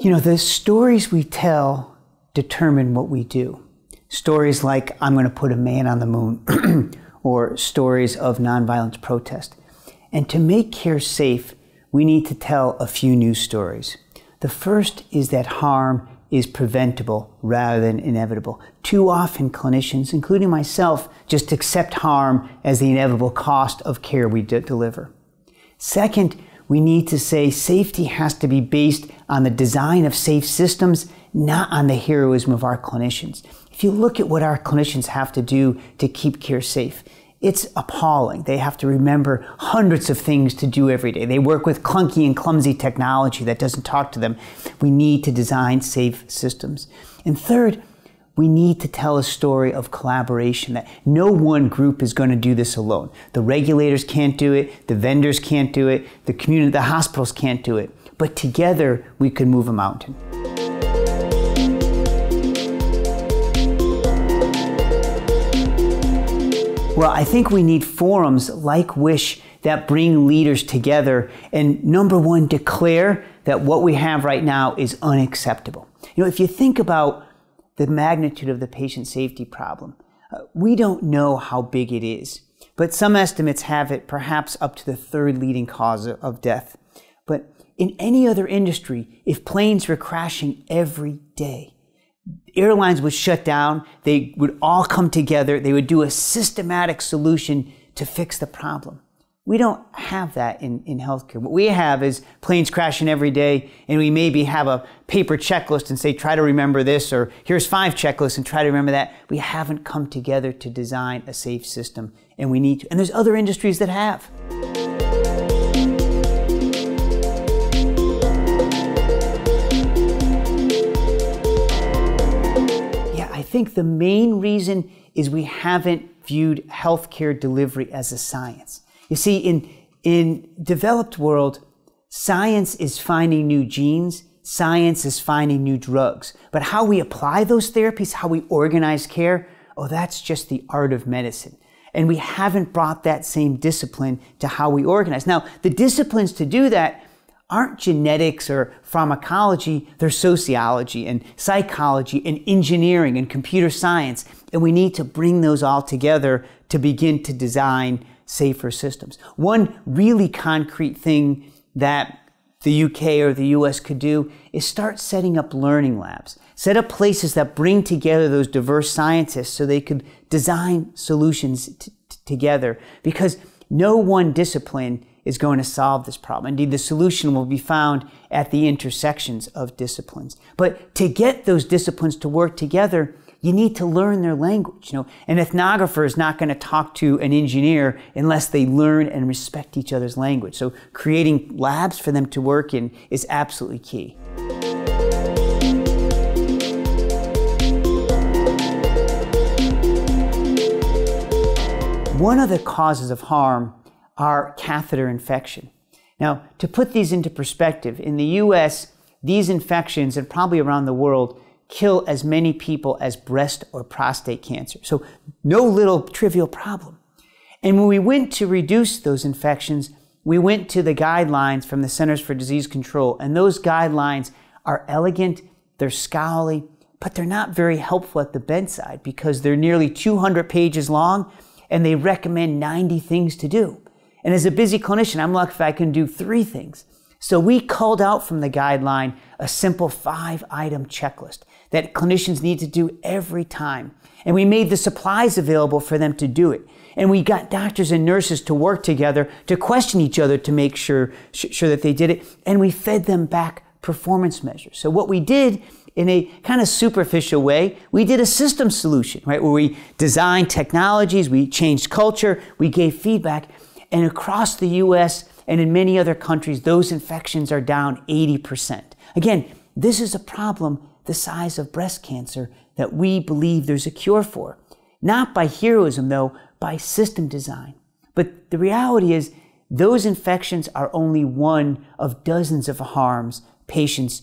You know, the stories we tell determine what we do. Stories like, I'm going to put a man on the moon, or stories of nonviolent protest. And to make care safe, we need to tell a few new stories. The first is that harm is preventable rather than inevitable. Too often, clinicians, including myself, just accept harm as the inevitable cost of care we de- deliver. Second, we need to say safety has to be based on the design of safe systems, not on the heroism of our clinicians. If you look at what our clinicians have to do to keep care safe, it's appalling. They have to remember hundreds of things to do every day. They work with clunky and clumsy technology that doesn't talk to them. We need to design safe systems. And third, we need to tell a story of collaboration that no one group is going to do this alone. The regulators can't do it, the vendors can't do it, the community, the hospitals can't do it. But together we can move a mountain. Well, I think we need forums like WISH that bring leaders together and number one, declare that what we have right now is unacceptable. You know, if you think about the magnitude of the patient safety problem, uh, we don't know how big it is, but some estimates have it perhaps up to the third leading cause of death. But in any other industry, if planes were crashing every day, airlines would shut down. They would all come together. They would do a systematic solution to fix the problem. We don't have that in, in healthcare. What we have is planes crashing every day, and we maybe have a paper checklist and say, try to remember this, or here's five checklists and try to remember that. We haven't come together to design a safe system, and we need to. And there's other industries that have. Yeah, I think the main reason is we haven't viewed healthcare delivery as a science. You see, in, in developed world, science is finding new genes, science is finding new drugs. But how we apply those therapies, how we organize care, oh, that's just the art of medicine. And we haven't brought that same discipline to how we organize. Now, the disciplines to do that aren't genetics or pharmacology, they're sociology and psychology and engineering and computer science. And we need to bring those all together to begin to design safer systems. One really concrete thing that the UK or the US could do is start setting up learning labs. Set up places that bring together those diverse scientists so they could design solutions together because no one discipline is going to solve this problem. Indeed, the solution will be found at the intersections of disciplines. But to get those disciplines to work together, you need to learn their language. You know, an ethnographer is not going to talk to an engineer unless they learn and respect each other's language. So creating labs for them to work in is absolutely key. One of the causes of harm are catheter infection. Now, to put these into perspective, in the US, these infections, and probably around the world, kill as many people as breast or prostate cancer. So, no little trivial problem. And when we went to reduce those infections, we went to the guidelines from the Centers for Disease Control, and those guidelines are elegant, they're scholarly, but they're not very helpful at the bedside because they're nearly 200 pages long and they recommend 90 things to do. And as a busy clinician, I'm lucky if I can do three things. So we called out from the guideline a simple five item checklist that clinicians need to do every time. And we made the supplies available for them to do it. And we got doctors and nurses to work together to question each other to make sure, sure that they did it. And we fed them back performance measures. So what we did in a kind of superficial way, we did a system solution, right? Where we designed technologies, we changed culture, we gave feedback, and across the US and in many other countries, those infections are down 80%. Again, this is a problem the size of breast cancer that we believe there's a cure for. Not by heroism, though, by system design. But the reality is, those infections are only one of dozens of harms patients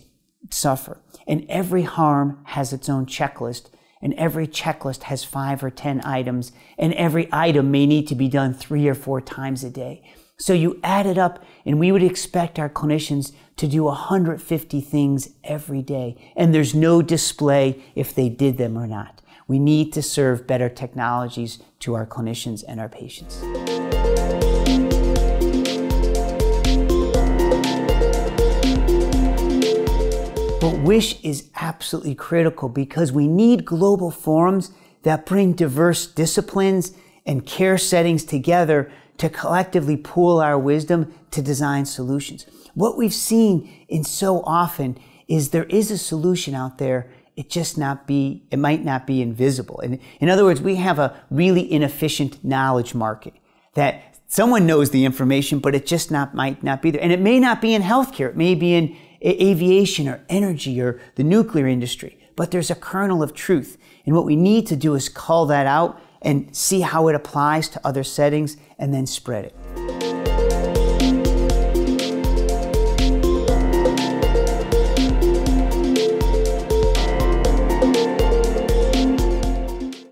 suffer. And every harm has its own checklist and every checklist has five or 10 items, and every item may need to be done three or four times a day. So you add it up, and we would expect our clinicians to do 150 things every day, and there's no display if they did them or not. We need to serve better technologies to our clinicians and our patients. But WISH is absolutely critical because we need global forums that bring diverse disciplines and care settings together to collectively pool our wisdom to design solutions. What we've seen in so often is there is a solution out there. It just not be, it might not be invisible. And in other words, we have a really inefficient knowledge market that someone knows the information, but it just not, might not be there. And it may not be in healthcare. It may be in aviation or energy or the nuclear industry, but there's a kernel of truth. And what we need to do is call that out and see how it applies to other settings and then spread it.